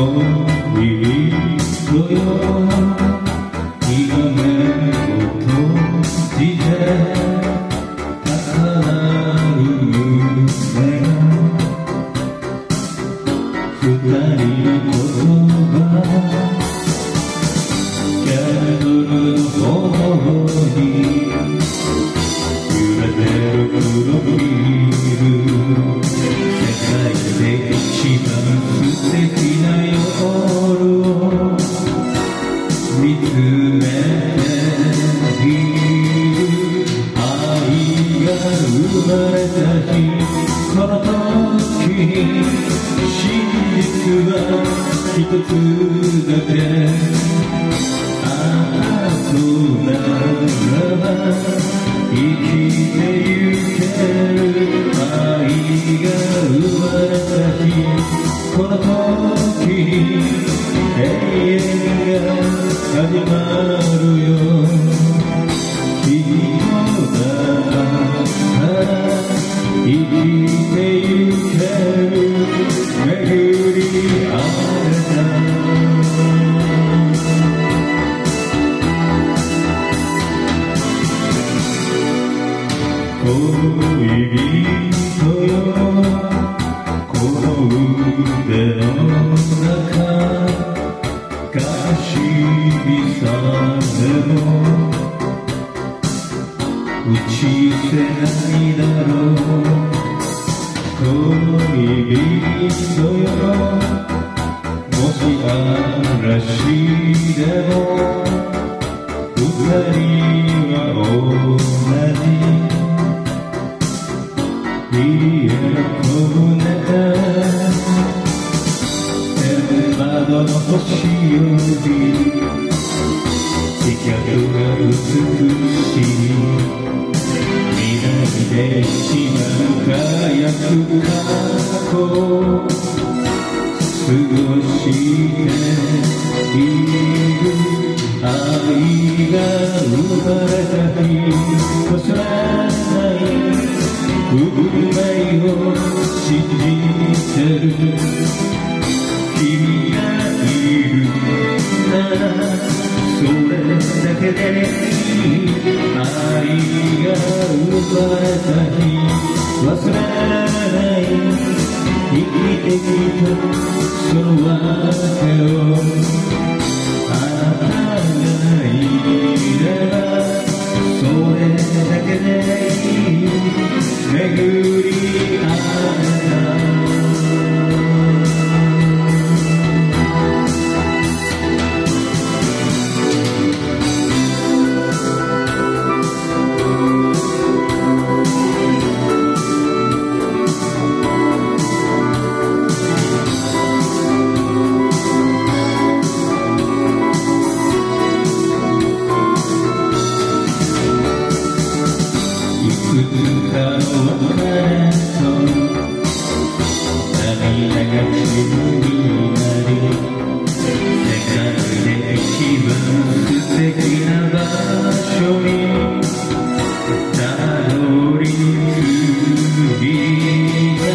Come, we will れた日この時に真実は一つだけああとならば生きてゆける愛が生まれた日この時に永遠が始まるよ。きっとだ打ち捨てないだろう。恋人よもし嵐でも二人は同じ窓の星より光が美しい南で今輝く過去過ごしている愛が生まれた君がいるならそれだけでいい愛が生まれた日忘れない生きてきた。その訳をあなたがいればそれだけでいい巡り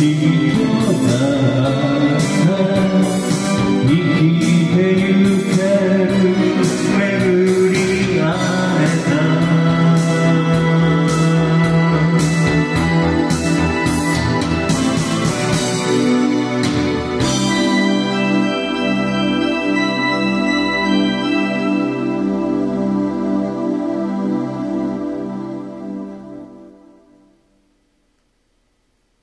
よきっとだ